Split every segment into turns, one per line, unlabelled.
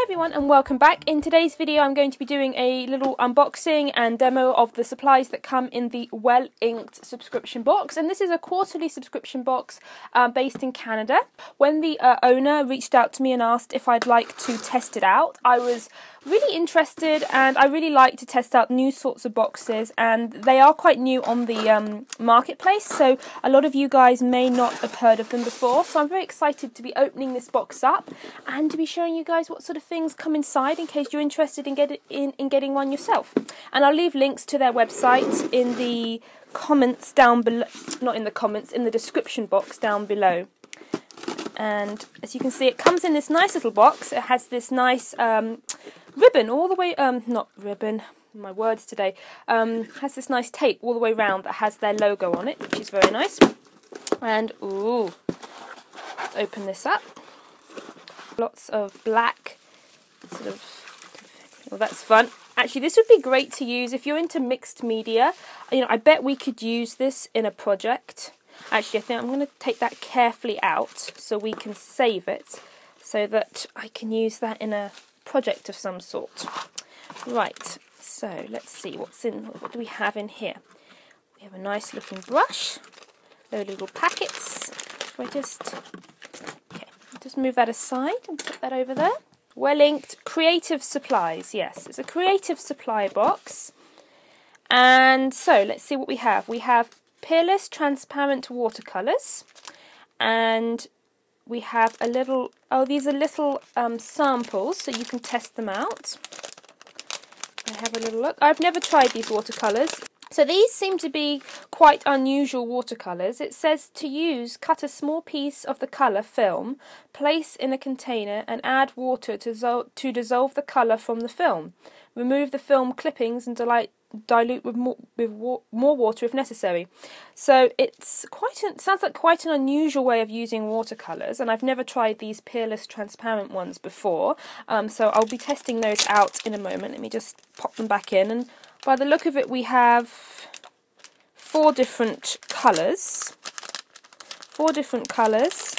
Hi everyone and welcome back. In today's video I'm going to be doing a little unboxing and demo of the supplies that come in the Well Inked subscription box and this is a quarterly subscription box uh, based in Canada. When the uh, owner reached out to me and asked if I'd like to test it out I was really interested and I really like to test out new sorts of boxes and they are quite new on the um, marketplace so a lot of you guys may not have heard of them before so I'm very excited to be opening this box up and to be showing you guys what sort of things come inside in case you're interested in, get, in, in getting one yourself. And I'll leave links to their website in the comments down below, not in the comments, in the description box down below. And as you can see, it comes in this nice little box. It has this nice um, ribbon all the way, um, not ribbon, my words today, um, has this nice tape all the way around that has their logo on it, which is very nice. And, ooh, open this up. Lots of black sort of, well, that's fun. Actually, this would be great to use if you're into mixed media. You know, I bet we could use this in a project. Actually, I think I'm going to take that carefully out so we can save it so that I can use that in a project of some sort. Right, so let's see what's in, what do we have in here? We have a nice looking brush, those little packets. I just, okay, just move that aside and put that over there. Well Inked Creative Supplies. Yes, it's a creative supply box. And so let's see what we have. We have peerless transparent watercolours and we have a little, oh these are little um, samples so you can test them out. I have a little look. I've never tried these watercolours. So these seem to be quite unusual watercolours. It says to use, cut a small piece of the colour film, place in a container and add water to, to dissolve the colour from the film. Remove the film clippings and delight, dilute with more, with wa more water if necessary. So it's quite a, sounds like quite an unusual way of using watercolours, and I've never tried these peerless transparent ones before. Um, so I'll be testing those out in a moment. Let me just pop them back in and by the look of it, we have four different colours. Four different colours.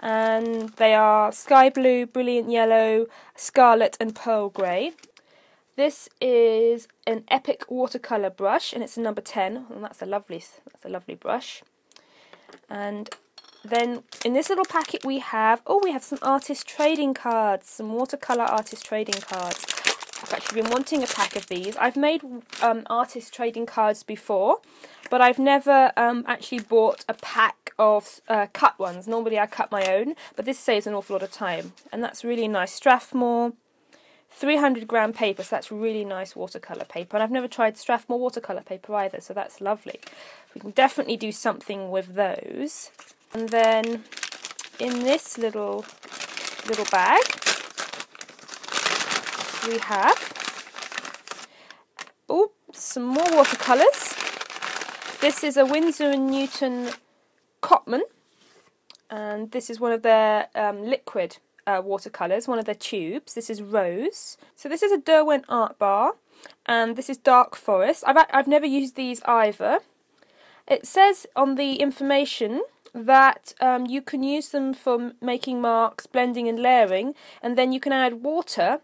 And they are sky blue, brilliant yellow, scarlet and pearl grey. This is an Epic watercolour brush and it's a number 10. And that's a lovely that's a lovely brush. And then in this little packet we have, oh we have some artist trading cards, some watercolour artist trading cards. I've actually been wanting a pack of these. I've made um, artist trading cards before, but I've never um, actually bought a pack of uh, cut ones. Normally I cut my own, but this saves an awful lot of time. And that's really nice. Strathmore 300 gram paper, so that's really nice watercolour paper. And I've never tried Strathmore watercolour paper either, so that's lovely. We can definitely do something with those. And then in this little little bag, we have oh some more watercolours. This is a Winsor Newton Cotman, and this is one of their um, liquid uh, watercolours, one of their tubes. This is Rose. So this is a Derwent Art Bar, and this is Dark Forest. I've I've never used these either. It says on the information that um, you can use them for making marks, blending and layering, and then you can add water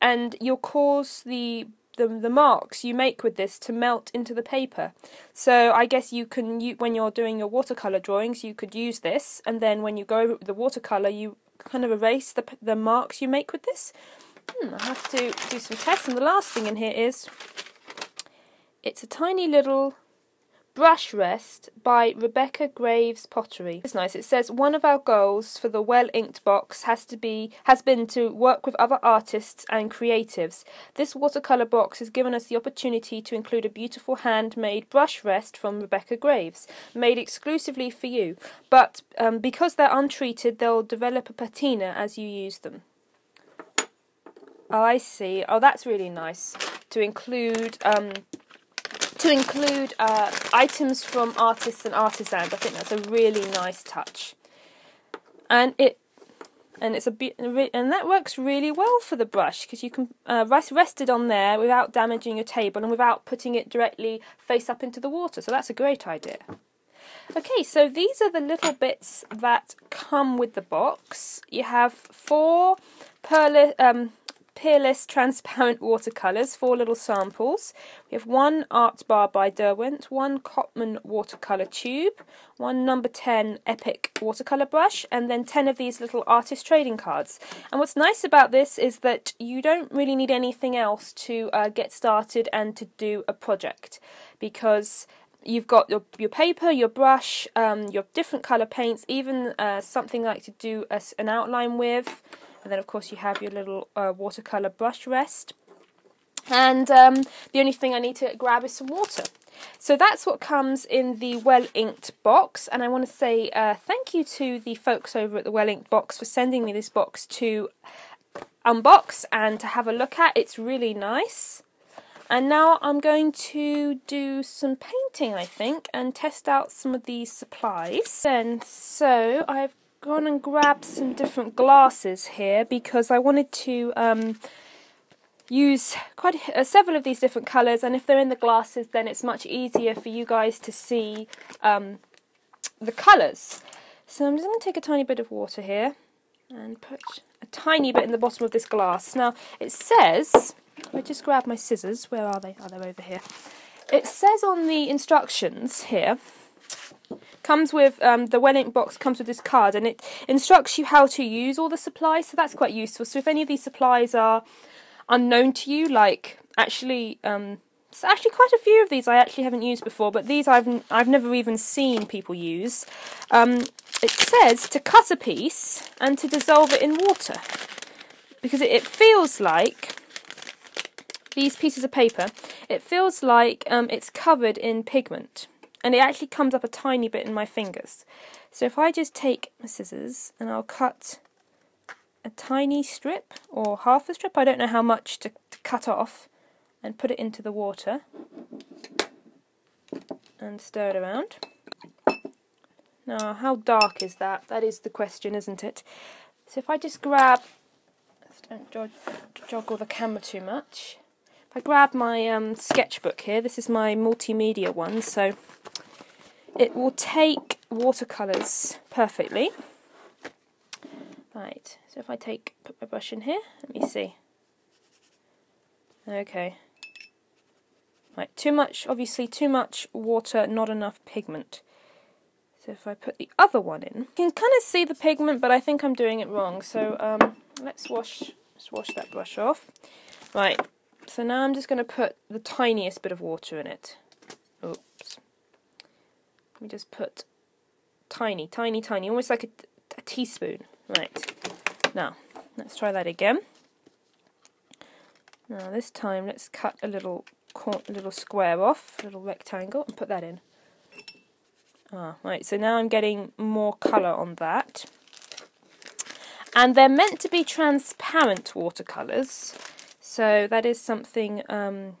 and you'll cause the, the the marks you make with this to melt into the paper. So I guess you can you, when you're doing your watercolor drawings, you could use this, and then when you go over the watercolor, you kind of erase the the marks you make with this. Hmm, I have to do some tests, and the last thing in here is it's a tiny little Brush Rest by Rebecca Graves Pottery. It's nice. It says one of our goals for the well inked box has to be has been to work with other artists and creatives. This watercolor box has given us the opportunity to include a beautiful handmade brush rest from Rebecca Graves, made exclusively for you. But um, because they're untreated, they'll develop a patina as you use them. Oh, I see. Oh, that's really nice to include. Um, to include uh, items from artists and artisans. I think that's a really nice touch, and it and it's a bit and that works really well for the brush because you can uh, rest it on there without damaging your table and without putting it directly face up into the water. So that's a great idea. Okay, so these are the little bits that come with the box. You have four pearl um, Peerless transparent watercolours, four little samples. We have one art bar by Derwent, one Cotman watercolour tube, one number 10 Epic watercolour brush, and then 10 of these little artist trading cards. And what's nice about this is that you don't really need anything else to uh, get started and to do a project because you've got your, your paper, your brush, um, your different colour paints, even uh, something like to do a, an outline with and then of course you have your little uh, watercolour brush rest and um, the only thing I need to grab is some water. So that's what comes in the well inked box, and I want to say uh, thank you to the folks over at the well inked box for sending me this box to unbox and to have a look at. It's really nice. And now I'm going to do some painting, I think, and test out some of these supplies. And so I've gone and grabbed some different glasses here because I wanted to um, use quite uh, several of these different colours and if they're in the glasses then it's much easier for you guys to see um, the colours. So I'm just going to take a tiny bit of water here and put a tiny bit in the bottom of this glass. Now it says, I just grabbed my scissors, where are they? Oh, they're over here. It says on the instructions here comes with um, the Well Ink box comes with this card and it instructs you how to use all the supplies so that's quite useful. So if any of these supplies are unknown to you like actually um, actually quite a few of these I actually haven't used before but these I've I've never even seen people use um, it says to cut a piece and to dissolve it in water. Because it, it feels like these pieces of paper it feels like um, it's covered in pigment and it actually comes up a tiny bit in my fingers. So if I just take my scissors and I'll cut a tiny strip or half a strip, I don't know how much to, to cut off, and put it into the water and stir it around. Now, how dark is that? That is the question, isn't it? So if I just grab, don't joggle the camera too much. I grab my um, sketchbook here, this is my multimedia one, so it will take watercolours perfectly. Right, so if I take, put my brush in here, let me see. Okay. Right, too much, obviously too much water, not enough pigment. So if I put the other one in, you can kind of see the pigment, but I think I'm doing it wrong. So um, let's wash, let's wash that brush off. Right, so now I'm just going to put the tiniest bit of water in it. Oops. Let me just put tiny, tiny, tiny, almost like a, a teaspoon. Right, now, let's try that again. Now this time let's cut a little little square off, a little rectangle, and put that in. Ah, right, so now I'm getting more colour on that. And they're meant to be transparent watercolours, so that is something um,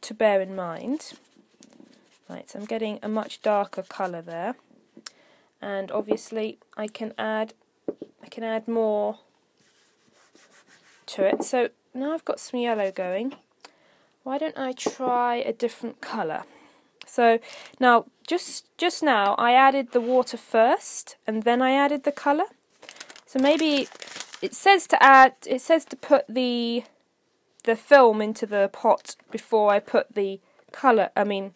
to bear in mind. Right, so I'm getting a much darker colour there. And obviously I can add I can add more to it. So now I've got some yellow going. Why don't I try a different colour? So now just just now I added the water first and then I added the colour. So maybe it says to add it says to put the the film into the pot before I put the colour I mean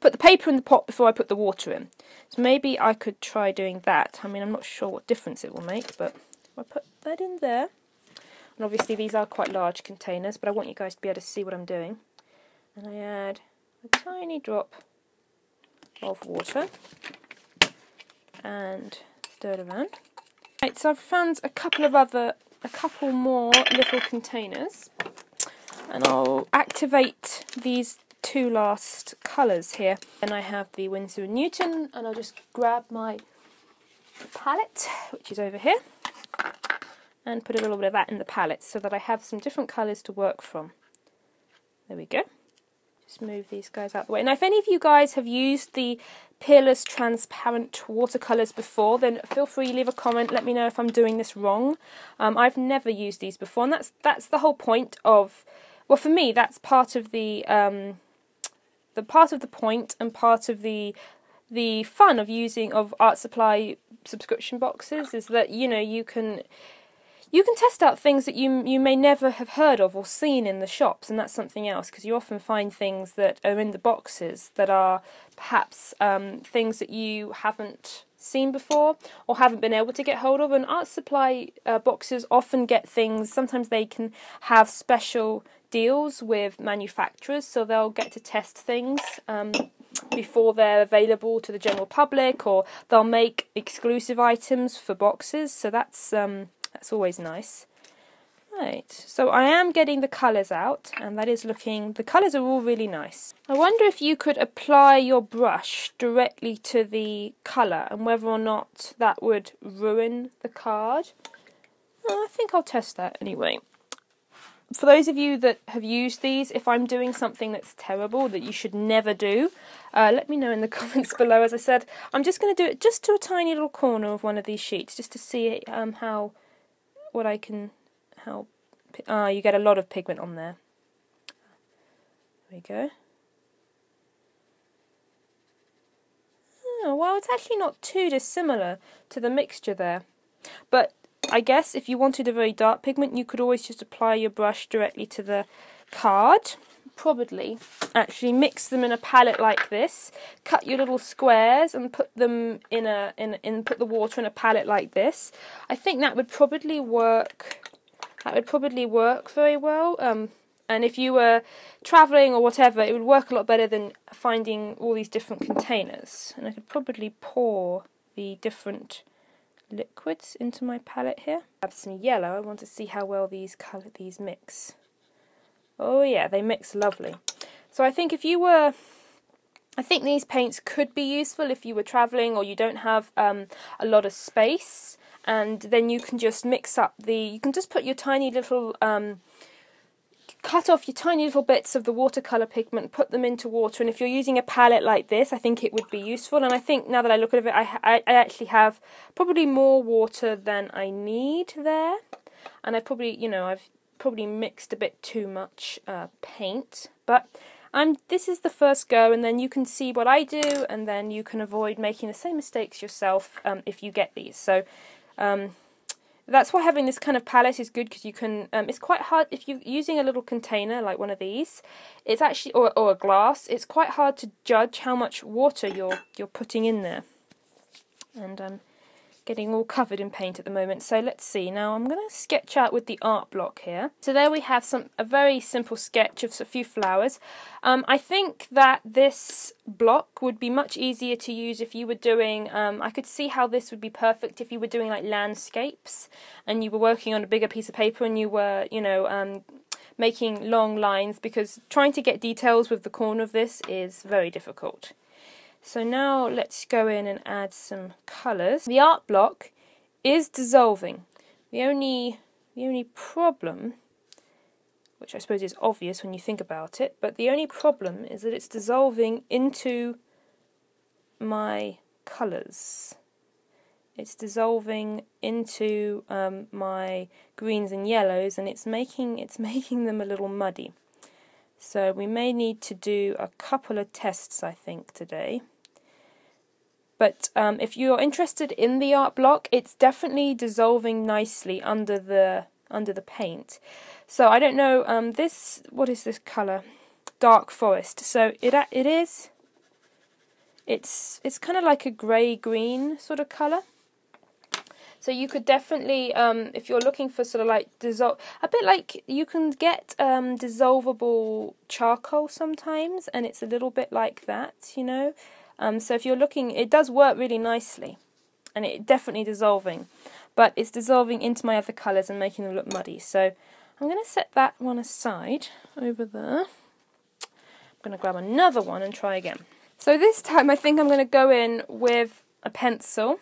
Put the paper in the pot before I put the water in. So maybe I could try doing that. I mean, I'm not sure what difference it will make, but I put that in there. And obviously these are quite large containers, but I want you guys to be able to see what I'm doing. And I add a tiny drop of water and stir it around. Right, so I've found a couple of other, a couple more little containers and I'll activate these two last colours here. Then I have the Winsor & Newton, and I'll just grab my palette, which is over here, and put a little bit of that in the palette so that I have some different colours to work from. There we go. Just move these guys out the way. Now, if any of you guys have used the Peerless Transparent watercolours before, then feel free to leave a comment. Let me know if I'm doing this wrong. Um, I've never used these before, and that's that's the whole point of. Well, for me, that's part of the um, the part of the point and part of the the fun of using of art supply subscription boxes is that you know you can you can test out things that you you may never have heard of or seen in the shops, and that's something else because you often find things that are in the boxes that are perhaps um, things that you haven't seen before or haven't been able to get hold of. And art supply uh, boxes often get things. Sometimes they can have special deals with manufacturers, so they'll get to test things. Um, before they're available to the general public, or they'll make exclusive items for boxes. So that's um, that's always nice. Right, so I am getting the colours out, and that is looking, the colours are all really nice. I wonder if you could apply your brush directly to the colour, and whether or not that would ruin the card. I think I'll test that anyway for those of you that have used these, if I'm doing something that's terrible that you should never do, uh, let me know in the comments below. As I said, I'm just going to do it just to a tiny little corner of one of these sheets, just to see um, how, what I can, how, uh, you get a lot of pigment on there. There we go. Oh, well, it's actually not too dissimilar to the mixture there. But I guess if you wanted a very dark pigment, you could always just apply your brush directly to the card. Probably actually mix them in a palette like this. Cut your little squares and put them in a in in put the water in a palette like this. I think that would probably work. That would probably work very well. Um, and if you were traveling or whatever, it would work a lot better than finding all these different containers. And I could probably pour the different liquids into my palette here. Add some yellow. I want to see how well these colour these mix. Oh yeah, they mix lovely. So I think if you were I think these paints could be useful if you were travelling or you don't have um, a lot of space and then you can just mix up the, you can just put your tiny little um, cut off your tiny little bits of the watercolour pigment, put them into water, and if you're using a palette like this, I think it would be useful. And I think now that I look at it, I, I, I actually have probably more water than I need there. And I probably, you know, I've probably mixed a bit too much uh, paint. But I'm, this is the first go, and then you can see what I do, and then you can avoid making the same mistakes yourself um, if you get these. So, um, that's why having this kind of palette is good because you can, um, it's quite hard, if you're using a little container like one of these, it's actually, or, or a glass, it's quite hard to judge how much water you're, you're putting in there. And um, getting all covered in paint at the moment. So let's see. Now I'm going to sketch out with the art block here. So there we have some a very simple sketch of a few flowers. Um, I think that this block would be much easier to use if you were doing, um, I could see how this would be perfect if you were doing like landscapes and you were working on a bigger piece of paper and you were, you know, um, making long lines because trying to get details with the corner of this is very difficult. So now let's go in and add some colours. The art block is dissolving. The only the only problem, which I suppose is obvious when you think about it, but the only problem is that it's dissolving into my colours. It's dissolving into um, my greens and yellows, and it's making it's making them a little muddy. So we may need to do a couple of tests, I think, today. But um, if you're interested in the art block, it's definitely dissolving nicely under the under the paint. So I don't know. Um, this what is this color? Dark forest. So it it is. It's it's kind of like a grey green sort of color. So you could definitely, um, if you're looking for sort of like dissolve, a bit like you can get um, dissolvable charcoal sometimes, and it's a little bit like that, you know. Um, so if you're looking, it does work really nicely, and it definitely dissolving, but it's dissolving into my other colours and making them look muddy. So I'm going to set that one aside over there. I'm going to grab another one and try again. So this time I think I'm going to go in with a pencil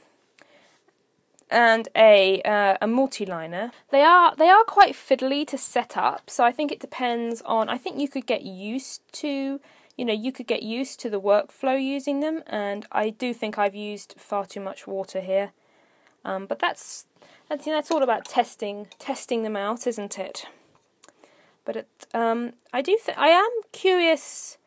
and a uh, a multi-liner. They are they are quite fiddly to set up, so I think it depends on. I think you could get used to. You know, you could get used to the workflow using them, and I do think I've used far too much water here. Um, but that's that's that's all about testing testing them out, isn't it? But it, um, I do th- I am curious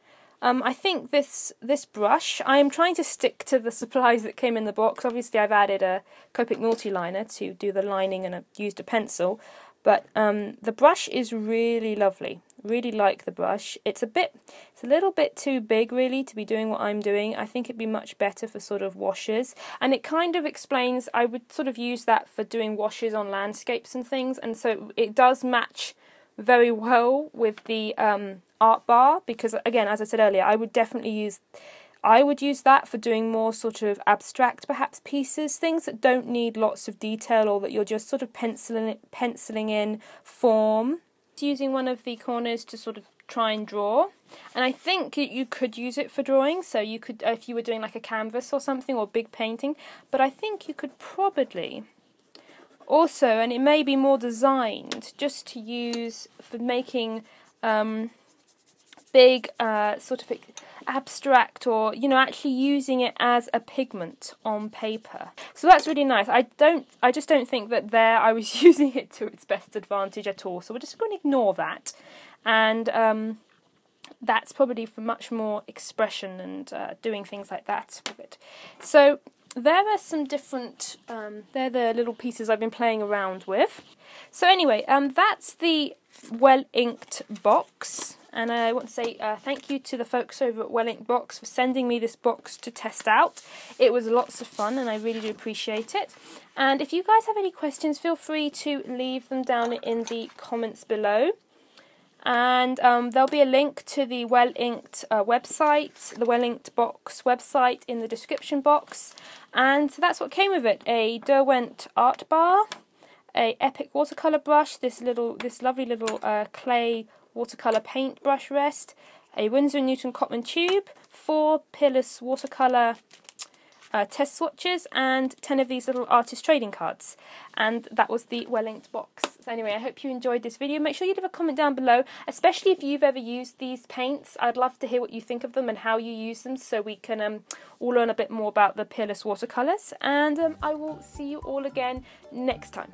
Um, I think this this brush, I am trying to stick to the supplies that came in the box. Obviously, I've added a Copic multi-liner to do the lining and I've used a pencil. But um, the brush is really lovely. Really like the brush. It's a bit, it's a little bit too big really to be doing what I'm doing. I think it'd be much better for sort of washes. And it kind of explains, I would sort of use that for doing washes on landscapes and things. And so it does match very well with the um, art bar because again, as I said earlier, I would definitely use I would use that for doing more sort of abstract, perhaps pieces, things that don't need lots of detail or that you're just sort of penciling penciling in form. Using one of the corners to sort of try and draw, and I think you could use it for drawing. So you could, if you were doing like a canvas or something or big painting, but I think you could probably also, and it may be more designed just to use for making um, big uh, sort of abstract or you know actually using it as a pigment on paper. So that's really nice. I don't i just don't think that there i was using it to its best advantage at all. So we're just going to ignore that. And um, that's probably for much more expression and uh, doing things like that with it. So there are some different um, they're the little pieces i've been playing around with so anyway um, that's the well inked box and I want to say uh, thank you to the folks over at Well Inked Box for sending me this box to test out. It was lots of fun and I really do appreciate it. And if you guys have any questions, feel free to leave them down in the comments below. And um, there'll be a link to the Well Inked uh, website, the Well Inked Box website in the description box. And so that's what came with it a Derwent art bar, a Epic watercolour brush, this little, this lovely little uh, clay watercolour paint brush rest, a Winsor & Newton Cotman tube, four Peerless watercolour uh, test swatches, and 10 of these little artist trading cards. And that was the well inked box. Anyway, I hope you enjoyed this video. Make sure you leave a comment down below, especially if you've ever used these paints. I'd love to hear what you think of them and how you use them so we can um, all learn a bit more about the Peerless watercolours. And um, I will see you all again next time.